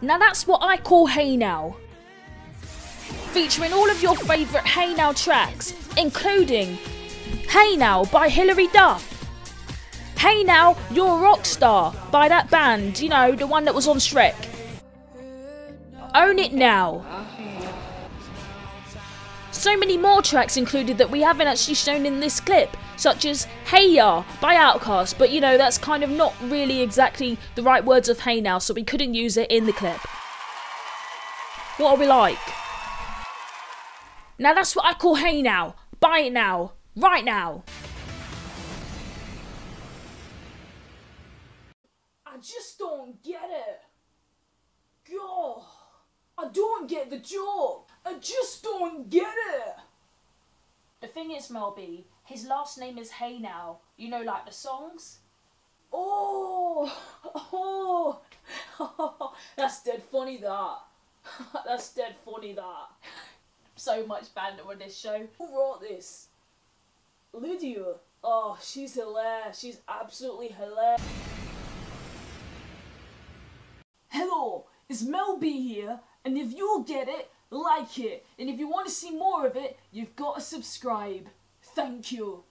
Now that's what I call Hey Now. Featuring all of your favourite Hey Now tracks, including Hey Now by Hilary Duff. Hey Now, You're a Rock Star by that band, you know, the one that was on Shrek. Own It Now. So many more tracks included that we haven't actually shown in this clip, such as Hey Ya by Outkast, but you know, that's kind of not really exactly the right words of Hey Now, so we couldn't use it in the clip. What are we like? Now that's what I call Hey Now. Buy it now. Right now. I just don't get it. I don't get the joke. I just don't get it. The thing is, Mel B, his last name is Hey Now. You know, like the songs? Oh, oh, that's dead funny that. that's dead funny that. So much banter on this show. Who wrote this? Lydia. Oh, she's hilarious. She's absolutely hilarious. It's Mel B here, and if you'll get it, like it, and if you want to see more of it, you've got to subscribe. Thank you.